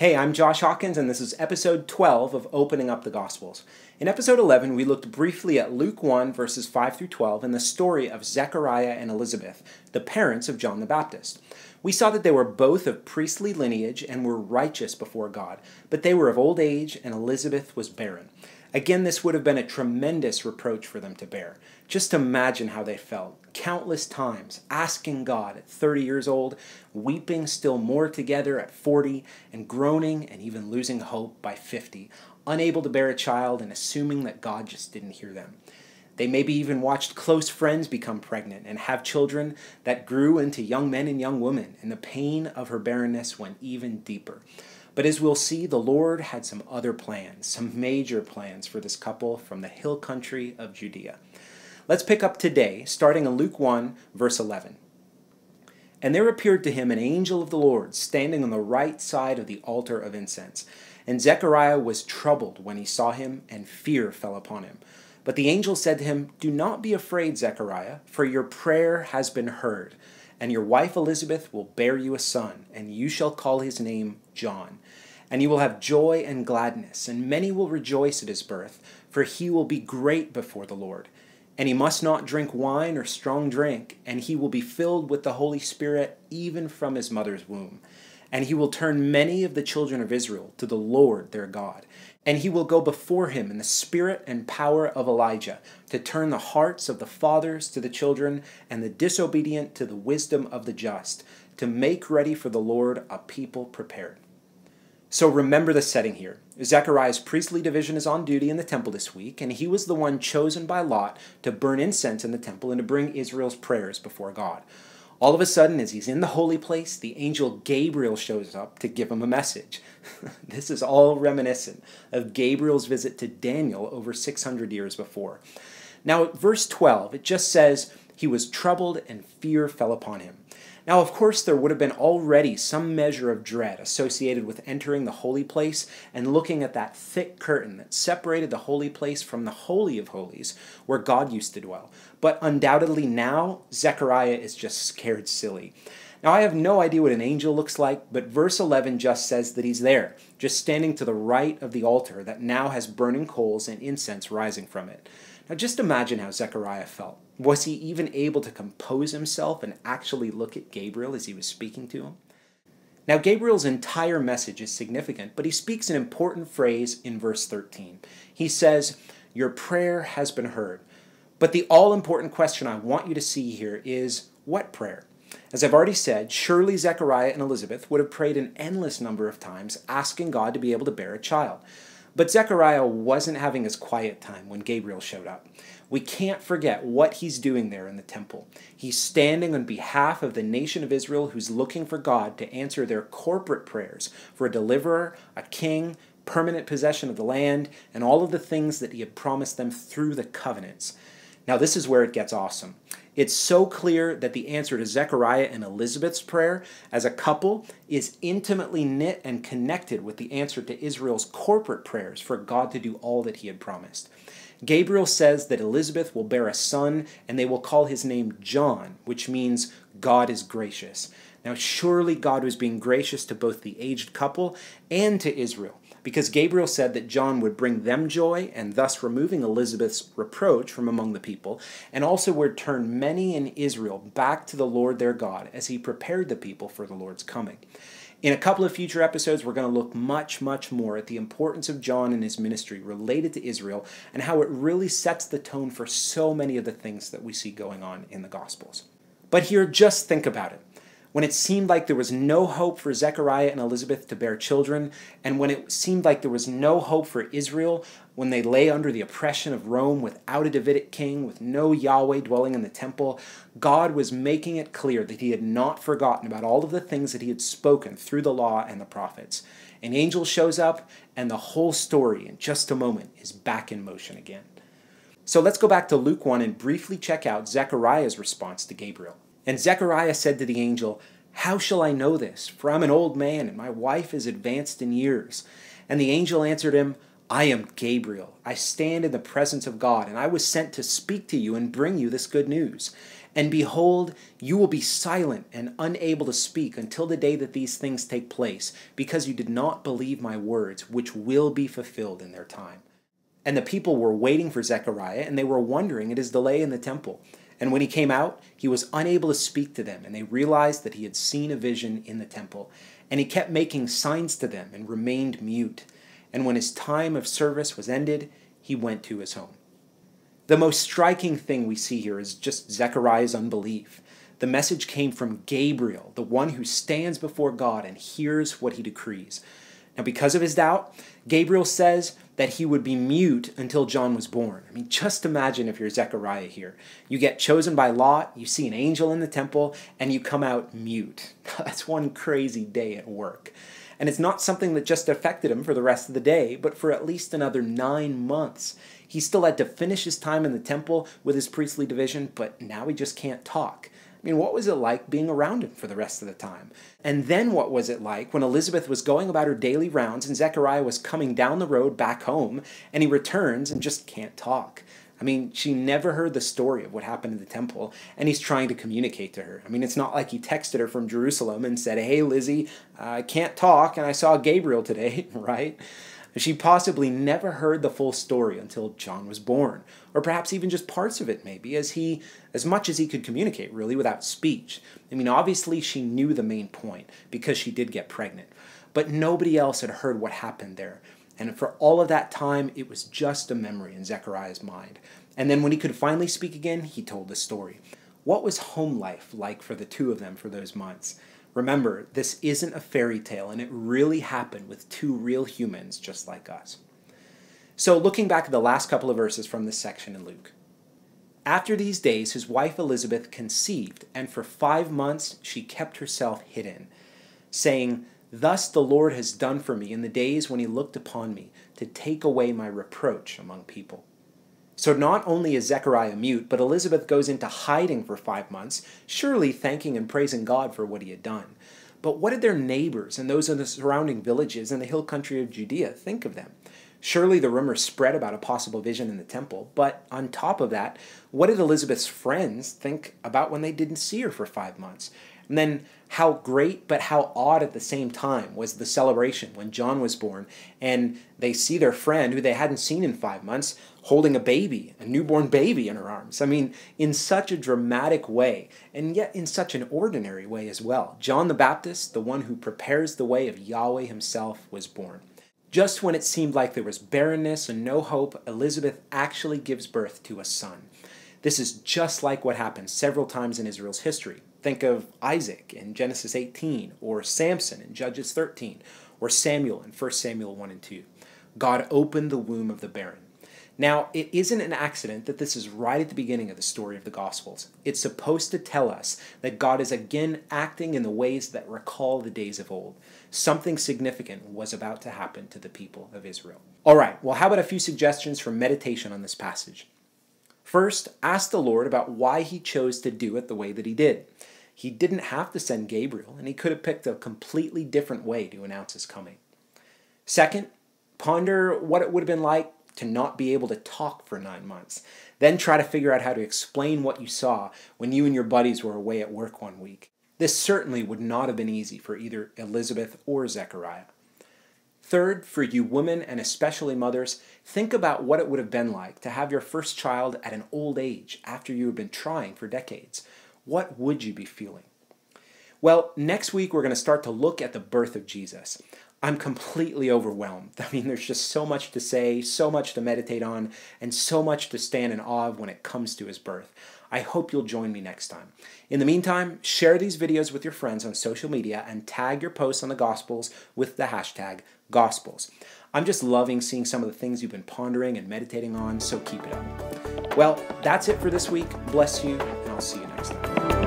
Hey, I'm Josh Hawkins, and this is episode 12 of Opening Up the Gospels. In episode 11, we looked briefly at Luke 1, verses 5 through 12, and the story of Zechariah and Elizabeth, the parents of John the Baptist. We saw that they were both of priestly lineage and were righteous before God, but they were of old age, and Elizabeth was barren. Again, this would have been a tremendous reproach for them to bear. Just imagine how they felt, countless times, asking God at 30 years old, weeping still more together at 40, and groaning and even losing hope by 50, unable to bear a child and assuming that God just didn't hear them. They maybe even watched close friends become pregnant and have children that grew into young men and young women, and the pain of her barrenness went even deeper. But as we'll see, the Lord had some other plans, some major plans for this couple from the hill country of Judea. Let's pick up today, starting in Luke 1, verse 11. And there appeared to him an angel of the Lord standing on the right side of the altar of incense. And Zechariah was troubled when he saw him, and fear fell upon him. But the angel said to him, Do not be afraid, Zechariah, for your prayer has been heard, and your wife Elizabeth will bear you a son, and you shall call his name John. And you will have joy and gladness, and many will rejoice at his birth, for he will be great before the Lord. And he must not drink wine or strong drink, and he will be filled with the Holy Spirit even from his mother's womb. And he will turn many of the children of Israel to the Lord their God. And he will go before him in the spirit and power of Elijah, to turn the hearts of the fathers to the children, and the disobedient to the wisdom of the just, to make ready for the Lord a people prepared. So remember the setting here. Zechariah's priestly division is on duty in the temple this week, and he was the one chosen by Lot to burn incense in the temple and to bring Israel's prayers before God. All of a sudden, as he's in the holy place, the angel Gabriel shows up to give him a message. this is all reminiscent of Gabriel's visit to Daniel over 600 years before. Now, at verse 12, it just says, He was troubled and fear fell upon him. Now, of course, there would have been already some measure of dread associated with entering the holy place and looking at that thick curtain that separated the holy place from the Holy of Holies, where God used to dwell. But undoubtedly now, Zechariah is just scared silly. Now, I have no idea what an angel looks like, but verse 11 just says that he's there, just standing to the right of the altar that now has burning coals and incense rising from it. Now, just imagine how Zechariah felt. Was he even able to compose himself and actually look at Gabriel as he was speaking to him? Now, Gabriel's entire message is significant, but he speaks an important phrase in verse 13. He says, Your prayer has been heard. But the all important question I want you to see here is what prayer? As I've already said, surely Zechariah and Elizabeth would have prayed an endless number of times, asking God to be able to bear a child. But Zechariah wasn't having his quiet time when Gabriel showed up. We can't forget what he's doing there in the temple. He's standing on behalf of the nation of Israel who's looking for God to answer their corporate prayers for a deliverer, a king, permanent possession of the land, and all of the things that he had promised them through the covenants. Now, this is where it gets awesome. It's so clear that the answer to Zechariah and Elizabeth's prayer as a couple is intimately knit and connected with the answer to Israel's corporate prayers for God to do all that he had promised. Gabriel says that Elizabeth will bear a son and they will call his name John, which means God is gracious. Now, surely God was being gracious to both the aged couple and to Israel because Gabriel said that John would bring them joy and thus removing Elizabeth's reproach from among the people, and also would turn many in Israel back to the Lord their God as he prepared the people for the Lord's coming. In a couple of future episodes, we're going to look much, much more at the importance of John and his ministry related to Israel and how it really sets the tone for so many of the things that we see going on in the Gospels. But here, just think about it when it seemed like there was no hope for Zechariah and Elizabeth to bear children, and when it seemed like there was no hope for Israel when they lay under the oppression of Rome without a Davidic king, with no Yahweh dwelling in the temple, God was making it clear that He had not forgotten about all of the things that He had spoken through the law and the prophets. An angel shows up, and the whole story, in just a moment, is back in motion again. So let's go back to Luke 1 and briefly check out Zechariah's response to Gabriel. And Zechariah said to the angel, How shall I know this? For I'm an old man, and my wife is advanced in years. And the angel answered him, I am Gabriel. I stand in the presence of God, and I was sent to speak to you and bring you this good news. And behold, you will be silent and unable to speak until the day that these things take place, because you did not believe my words, which will be fulfilled in their time. And the people were waiting for Zechariah, and they were wondering at his delay in the temple. And when he came out, he was unable to speak to them, and they realized that he had seen a vision in the temple. And he kept making signs to them and remained mute. And when his time of service was ended, he went to his home. The most striking thing we see here is just Zechariah's unbelief. The message came from Gabriel, the one who stands before God and hears what he decrees. Now, because of his doubt, Gabriel says that he would be mute until John was born. I mean, just imagine if you're Zechariah here. You get chosen by Lot, you see an angel in the temple, and you come out mute. That's one crazy day at work. And it's not something that just affected him for the rest of the day, but for at least another nine months. He still had to finish his time in the temple with his priestly division, but now he just can't talk. I mean, what was it like being around him for the rest of the time? And then what was it like when Elizabeth was going about her daily rounds and Zechariah was coming down the road back home and he returns and just can't talk? I mean, she never heard the story of what happened in the temple, and he's trying to communicate to her. I mean, it's not like he texted her from Jerusalem and said, Hey, Lizzie, I can't talk, and I saw Gabriel today, right? She possibly never heard the full story until John was born, or perhaps even just parts of it, maybe, as he, as much as he could communicate, really, without speech. I mean, obviously, she knew the main point because she did get pregnant, but nobody else had heard what happened there. And for all of that time, it was just a memory in Zechariah's mind. And then when he could finally speak again, he told the story. What was home life like for the two of them for those months? Remember, this isn't a fairy tale, and it really happened with two real humans just like us. So, looking back at the last couple of verses from this section in Luke. After these days, his wife Elizabeth conceived, and for five months she kept herself hidden, saying, Thus the Lord has done for me in the days when he looked upon me, to take away my reproach among people. So not only is Zechariah mute, but Elizabeth goes into hiding for five months, surely thanking and praising God for what he had done. But what did their neighbors and those in the surrounding villages in the hill country of Judea think of them? Surely the rumors spread about a possible vision in the temple, but on top of that, what did Elizabeth's friends think about when they didn't see her for five months? And then how great but how odd at the same time was the celebration when John was born and they see their friend who they hadn't seen in 5 months holding a baby, a newborn baby in her arms. I mean, in such a dramatic way and yet in such an ordinary way as well. John the Baptist, the one who prepares the way of Yahweh himself, was born. Just when it seemed like there was barrenness and no hope, Elizabeth actually gives birth to a son. This is just like what happened several times in Israel's history. Think of Isaac in Genesis 18, or Samson in Judges 13, or Samuel in 1 Samuel 1 and 2. God opened the womb of the barren. Now, it isn't an accident that this is right at the beginning of the story of the Gospels. It's supposed to tell us that God is again acting in the ways that recall the days of old. Something significant was about to happen to the people of Israel. All right, well, how about a few suggestions for meditation on this passage? First, ask the Lord about why he chose to do it the way that he did. He didn't have to send Gabriel, and he could have picked a completely different way to announce his coming. Second, ponder what it would have been like to not be able to talk for nine months. Then try to figure out how to explain what you saw when you and your buddies were away at work one week. This certainly would not have been easy for either Elizabeth or Zechariah. Third, for you women and especially mothers, think about what it would have been like to have your first child at an old age after you have been trying for decades. What would you be feeling? Well, next week we're going to start to look at the birth of Jesus. I'm completely overwhelmed. I mean, there's just so much to say, so much to meditate on, and so much to stand in awe of when it comes to his birth. I hope you'll join me next time. In the meantime, share these videos with your friends on social media and tag your posts on the Gospels with the hashtag Gospels. I'm just loving seeing some of the things you've been pondering and meditating on, so keep it up. Well, that's it for this week. Bless you, and I'll see you next time.